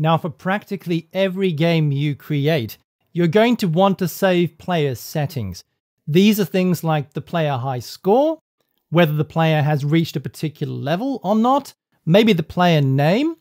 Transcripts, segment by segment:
Now, for practically every game you create, you're going to want to save player settings. These are things like the player high score, whether the player has reached a particular level or not, maybe the player name,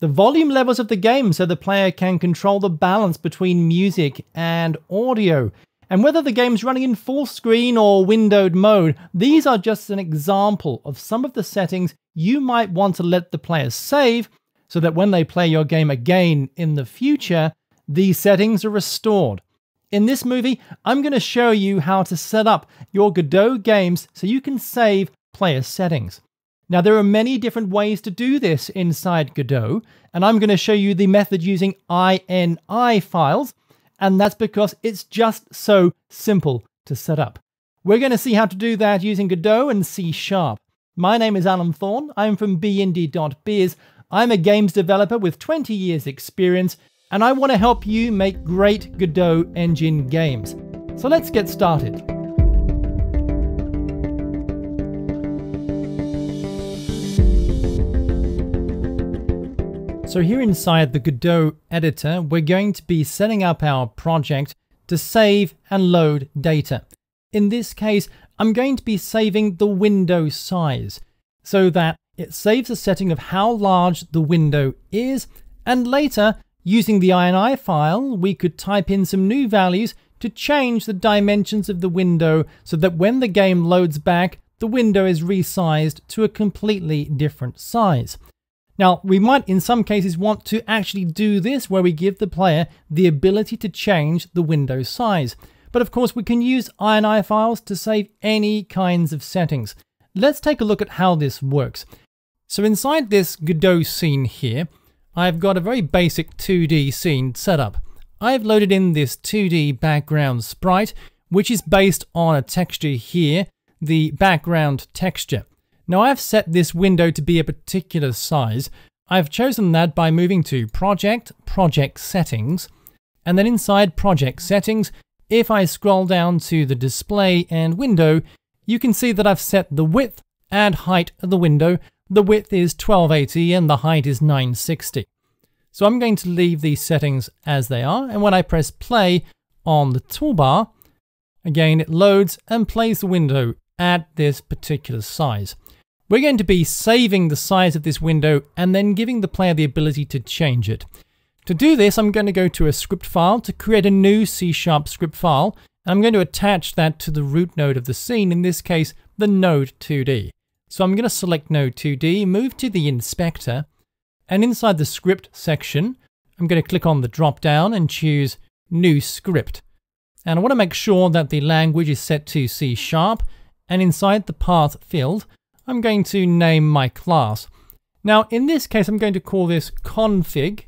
the volume levels of the game so the player can control the balance between music and audio, and whether the game's running in full screen or windowed mode. These are just an example of some of the settings you might want to let the player save so that when they play your game again in the future, these settings are restored. In this movie, I'm going to show you how to set up your Godot games so you can save player settings. Now, there are many different ways to do this inside Godot, and I'm going to show you the method using INI files, and that's because it's just so simple to set up. We're going to see how to do that using Godot and C Sharp. My name is Alan Thorn. I'm from beindie.biz. I'm a games developer with 20 years experience, and I want to help you make great Godot engine games. So let's get started. So here inside the Godot editor, we're going to be setting up our project to save and load data. In this case, I'm going to be saving the window size so that it saves a setting of how large the window is, and later, using the INI file, we could type in some new values to change the dimensions of the window so that when the game loads back, the window is resized to a completely different size. Now, we might in some cases want to actually do this where we give the player the ability to change the window size. But of course, we can use INI files to save any kinds of settings. Let's take a look at how this works. So inside this Godot scene here, I've got a very basic 2D scene set up. I've loaded in this 2D background sprite, which is based on a texture here, the background texture. Now I've set this window to be a particular size. I've chosen that by moving to Project, Project Settings, and then inside Project Settings, if I scroll down to the display and window, you can see that I've set the width and height of the window. The width is 1280 and the height is 960. So I'm going to leave these settings as they are, and when I press play on the toolbar, again it loads and plays the window at this particular size. We're going to be saving the size of this window and then giving the player the ability to change it. To do this, I'm going to go to a script file to create a new C-sharp script file. I'm going to attach that to the root node of the scene, in this case, the node 2D. So I'm going to select node 2D, move to the inspector, and inside the script section, I'm going to click on the drop down and choose new script. And I want to make sure that the language is set to C sharp, and inside the path field, I'm going to name my class. Now, in this case, I'm going to call this config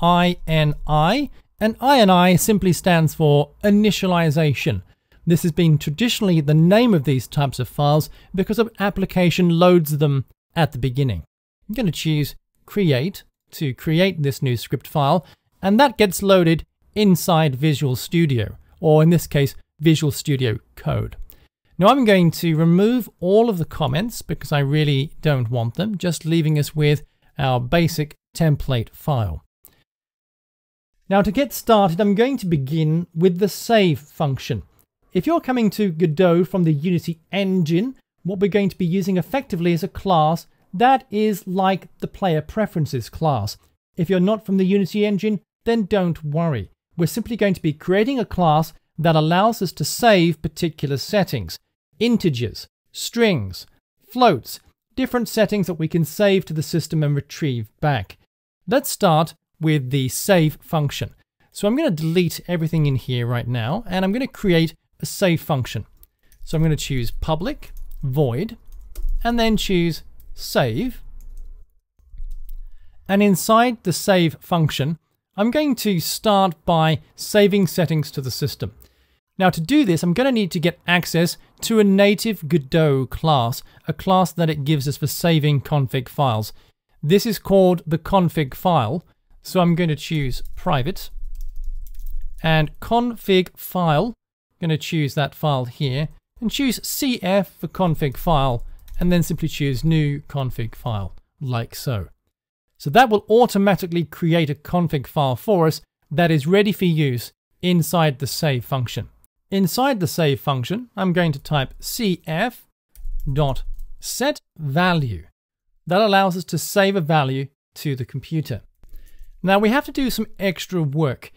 INI, and INI simply stands for initialization. This has been traditionally the name of these types of files because an application loads them at the beginning. I'm going to choose create to create this new script file, and that gets loaded inside Visual Studio, or in this case, Visual Studio Code. Now I'm going to remove all of the comments because I really don't want them, just leaving us with our basic template file. Now to get started, I'm going to begin with the save function. If you're coming to Godot from the Unity engine, what we're going to be using effectively is a class that is like the player preferences class. If you're not from the Unity engine, then don't worry. We're simply going to be creating a class that allows us to save particular settings integers, strings, floats, different settings that we can save to the system and retrieve back. Let's start with the save function. So I'm going to delete everything in here right now, and I'm going to create save function. So I'm going to choose public, void, and then choose save. And inside the save function, I'm going to start by saving settings to the system. Now to do this, I'm going to need to get access to a native Godot class, a class that it gives us for saving config files. This is called the config file, so I'm going to choose private and config file. Going to choose that file here and choose CF for config file and then simply choose new config file like so. So that will automatically create a config file for us that is ready for use inside the save function. Inside the save function, I'm going to type cf dot set value. That allows us to save a value to the computer. Now we have to do some extra work.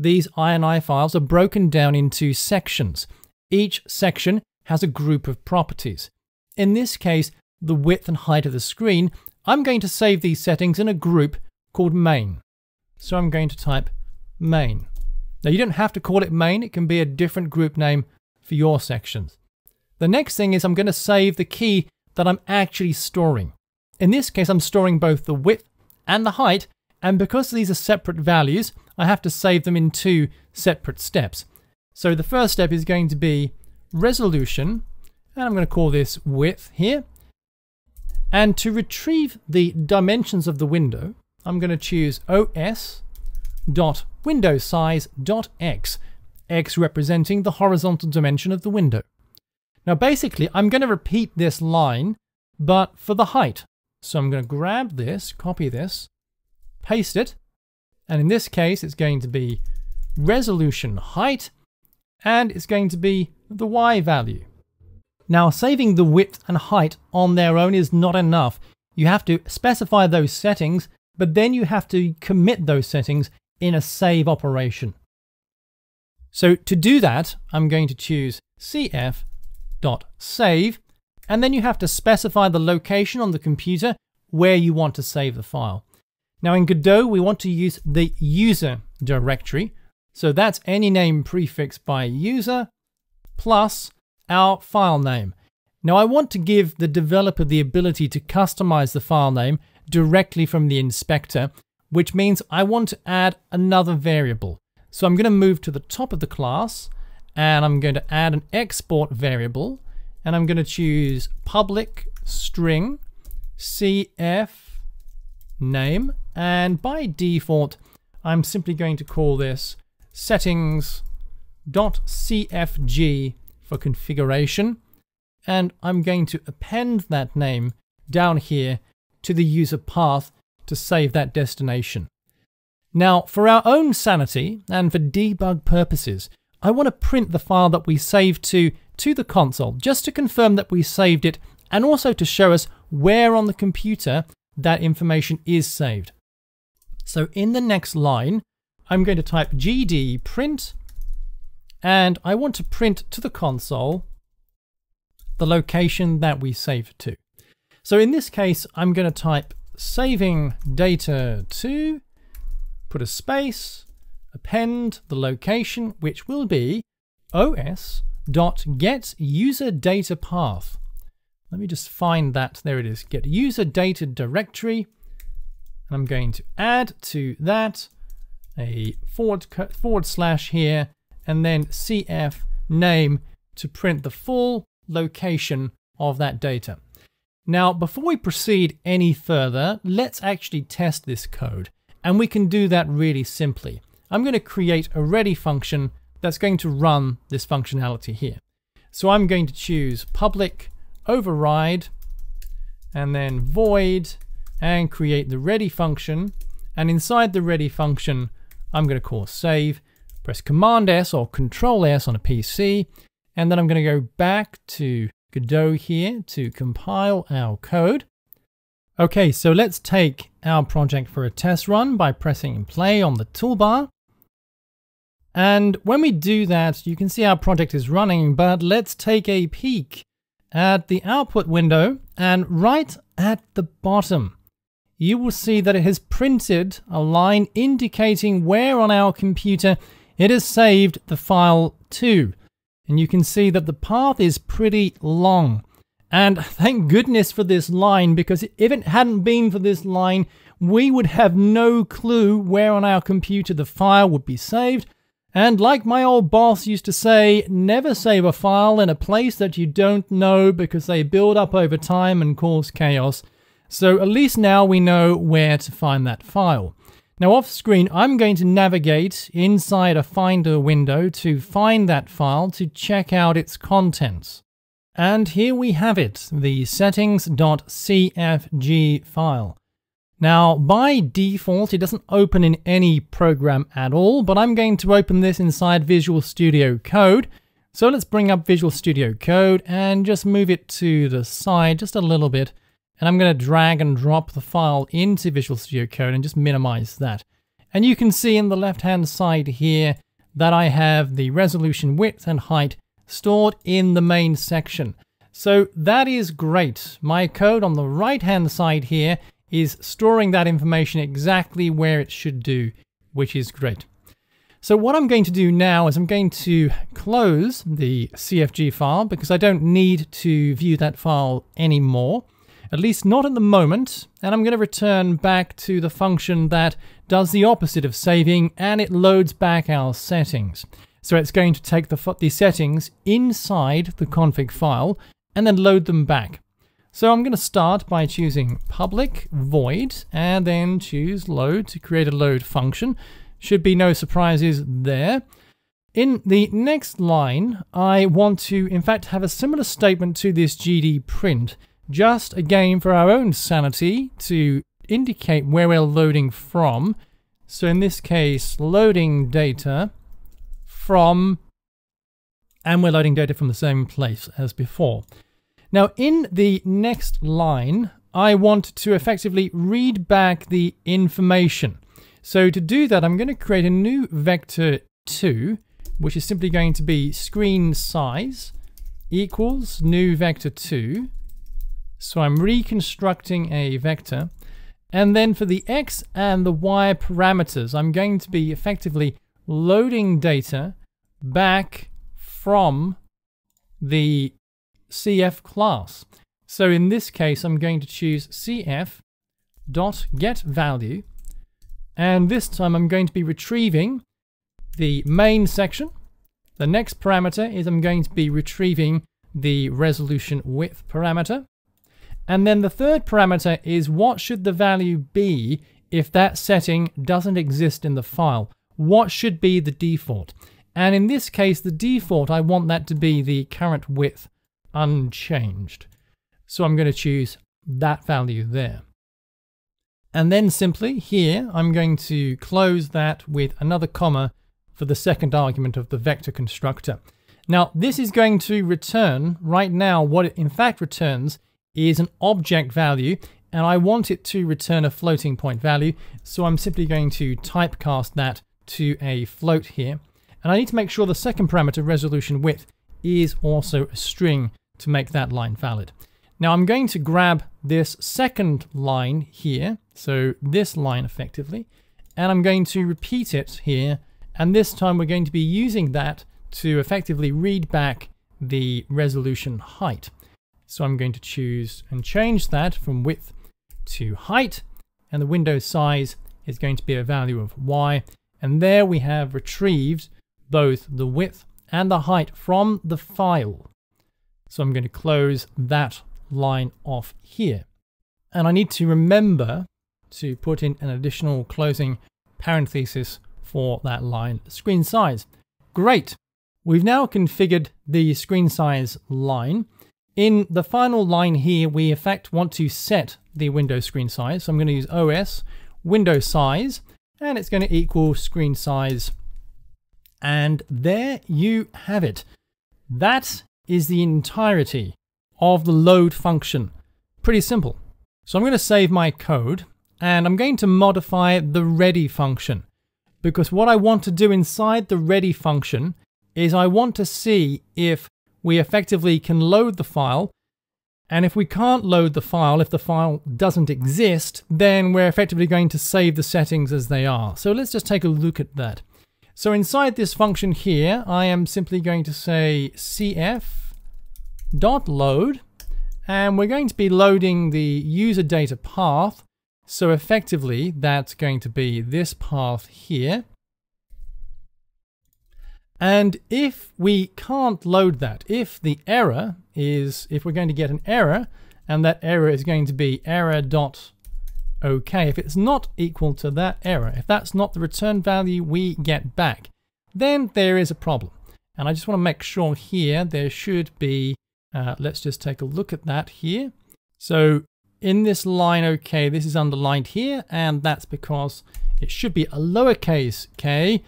These INI files are broken down into sections. Each section has a group of properties. In this case, the width and height of the screen, I'm going to save these settings in a group called main. So I'm going to type main. Now you don't have to call it main, it can be a different group name for your sections. The next thing is I'm going to save the key that I'm actually storing. In this case, I'm storing both the width and the height, and because these are separate values, I have to save them in two separate steps. So the first step is going to be resolution, and I'm going to call this width here. And to retrieve the dimensions of the window, I'm going to choose os dot window size dot x, x representing the horizontal dimension of the window. Now basically, I'm going to repeat this line, but for the height. So I'm going to grab this, copy this, paste it, and in this case, it's going to be resolution height, and it's going to be the Y value. Now, saving the width and height on their own is not enough. You have to specify those settings, but then you have to commit those settings in a save operation. So to do that, I'm going to choose cf.save, and then you have to specify the location on the computer where you want to save the file. Now in Godot, we want to use the user directory. So that's any name prefixed by user plus our file name. Now I want to give the developer the ability to customize the file name directly from the inspector, which means I want to add another variable. So I'm going to move to the top of the class and I'm going to add an export variable and I'm going to choose public string cf name and by default I'm simply going to call this settings.cfg for configuration and I'm going to append that name down here to the user path to save that destination. Now for our own sanity and for debug purposes I want to print the file that we saved to to the console just to confirm that we saved it and also to show us where on the computer that information is saved. So in the next line, I'm going to type gd print, and I want to print to the console the location that we saved to. So in this case, I'm going to type saving data to, put a space, append the location, which will be os.get user data path. Let me just find that. There it is. Get user data directory. And I'm going to add to that a forward, forward slash here and then cf name to print the full location of that data. Now, before we proceed any further, let's actually test this code. And we can do that really simply. I'm going to create a ready function that's going to run this functionality here. So I'm going to choose public override and then void and create the ready function. And inside the ready function, I'm going to call save, press Command S or Control S on a PC, and then I'm going to go back to Godot here to compile our code. Okay, so let's take our project for a test run by pressing play on the toolbar. And when we do that, you can see our project is running, but let's take a peek at the output window and right at the bottom, you will see that it has printed a line indicating where on our computer it has saved the file to. And you can see that the path is pretty long. And thank goodness for this line, because if it hadn't been for this line, we would have no clue where on our computer the file would be saved, and like my old boss used to say, never save a file in a place that you don't know because they build up over time and cause chaos. So at least now we know where to find that file. Now off screen, I'm going to navigate inside a Finder window to find that file to check out its contents. And here we have it, the settings.cfg file. Now, by default, it doesn't open in any program at all, but I'm going to open this inside Visual Studio Code. So let's bring up Visual Studio Code and just move it to the side just a little bit. And I'm going to drag and drop the file into Visual Studio Code and just minimize that. And you can see in the left-hand side here that I have the resolution width and height stored in the main section. So that is great. My code on the right-hand side here is storing that information exactly where it should do, which is great. So what I'm going to do now is I'm going to close the CFG file because I don't need to view that file anymore, at least not at the moment. And I'm going to return back to the function that does the opposite of saving and it loads back our settings. So it's going to take the, the settings inside the config file and then load them back. So I'm going to start by choosing public void and then choose load to create a load function. Should be no surprises there. In the next line, I want to, in fact, have a similar statement to this GD print, just again for our own sanity to indicate where we're loading from. So in this case, loading data from, and we're loading data from the same place as before. Now in the next line, I want to effectively read back the information. So to do that, I'm going to create a new vector 2, which is simply going to be screen size equals new vector 2. So I'm reconstructing a vector. And then for the x and the y parameters, I'm going to be effectively loading data back from the CF class. So in this case, I'm going to choose CF dot get value and this time I'm going to be retrieving the main section. The next parameter is I'm going to be retrieving the resolution width parameter. And then the third parameter is what should the value be if that setting doesn't exist in the file? What should be the default? And in this case, the default, I want that to be the current width unchanged. So I'm going to choose that value there. And then simply here, I'm going to close that with another comma for the second argument of the vector constructor. Now, this is going to return, right now, what it in fact returns is an object value, and I want it to return a floating point value, so I'm simply going to typecast that to a float here. And I need to make sure the second parameter, resolution width, is also a string to make that line valid. Now I'm going to grab this second line here, so this line effectively, and I'm going to repeat it here, and this time we're going to be using that to effectively read back the resolution height. So I'm going to choose and change that from width to height, and the window size is going to be a value of y, and there we have retrieved both the width and the height from the file. So I'm going to close that line off here. And I need to remember to put in an additional closing parenthesis for that line screen size. Great. We've now configured the screen size line. In the final line here, we in fact want to set the window screen size. So I'm going to use OS window size and it's going to equal screen size. And there you have it. That is the entirety of the load function. Pretty simple. So I'm going to save my code and I'm going to modify the ready function because what I want to do inside the ready function is I want to see if we effectively can load the file and if we can't load the file, if the file doesn't exist, then we're effectively going to save the settings as they are. So let's just take a look at that. So inside this function here, I am simply going to say cf dot load and we're going to be loading the user data path so effectively that's going to be this path here and if we can't load that if the error is if we're going to get an error and that error is going to be error dot okay if it's not equal to that error if that's not the return value we get back then there is a problem and I just want to make sure here there should be uh, let's just take a look at that here. So in this line, okay, this is underlined here, and that's because it should be a lowercase k.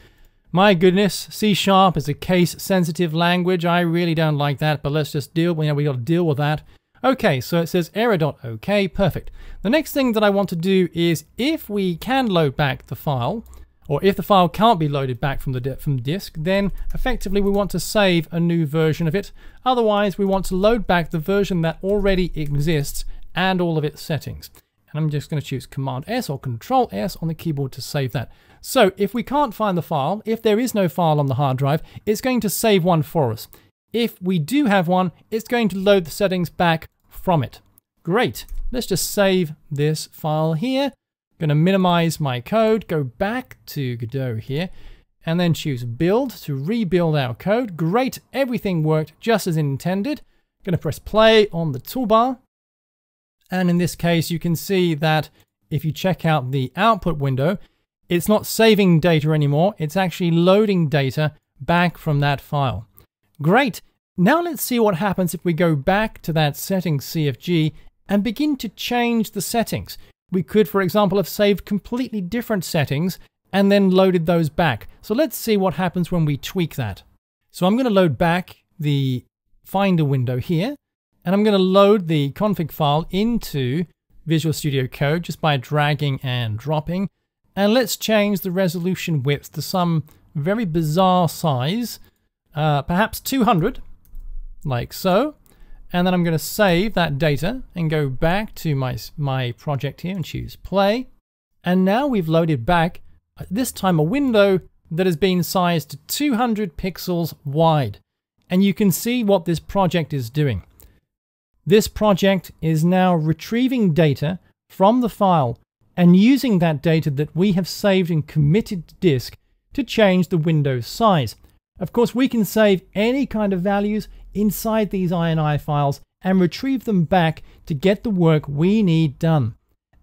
My goodness, C Sharp is a case-sensitive language. I really don't like that, but let's just deal, you know, we got to deal with that. Okay, so it says error.ok, perfect. The next thing that I want to do is if we can load back the file, or if the file can't be loaded back from the, from disk, then effectively we want to save a new version of it. Otherwise, we want to load back the version that already exists and all of its settings. And I'm just going to choose Command S or Control S on the keyboard to save that. So if we can't find the file, if there is no file on the hard drive, it's going to save one for us. If we do have one, it's going to load the settings back from it. Great. Let's just save this file here. Going to minimize my code, go back to Godot here, and then choose build to rebuild our code. Great, everything worked just as intended. Going to press play on the toolbar. And in this case, you can see that if you check out the output window, it's not saving data anymore. It's actually loading data back from that file. Great. Now let's see what happens if we go back to that settings CFG and begin to change the settings. We could, for example, have saved completely different settings and then loaded those back. So let's see what happens when we tweak that. So I'm going to load back the Finder window here, and I'm going to load the config file into Visual Studio Code just by dragging and dropping. And let's change the resolution width to some very bizarre size, uh, perhaps 200 like so. And then I'm going to save that data and go back to my, my project here and choose play. And now we've loaded back, uh, this time a window that has been sized to 200 pixels wide. And you can see what this project is doing. This project is now retrieving data from the file and using that data that we have saved and committed to disk to change the window size. Of course, we can save any kind of values inside these INI files and retrieve them back to get the work we need done.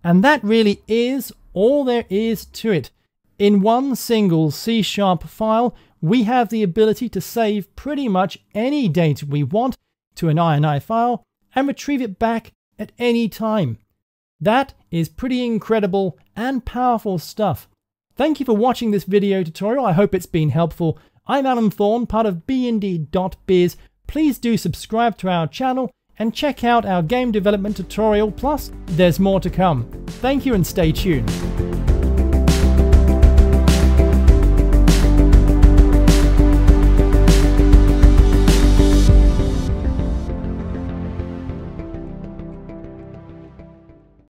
And that really is all there is to it. In one single C Sharp file, we have the ability to save pretty much any data we want to an INI file and retrieve it back at any time. That is pretty incredible and powerful stuff. Thank you for watching this video tutorial. I hope it's been helpful. I'm Alan Thorn, part of beindie.biz, please do subscribe to our channel and check out our game development tutorial plus there's more to come. Thank you and stay tuned.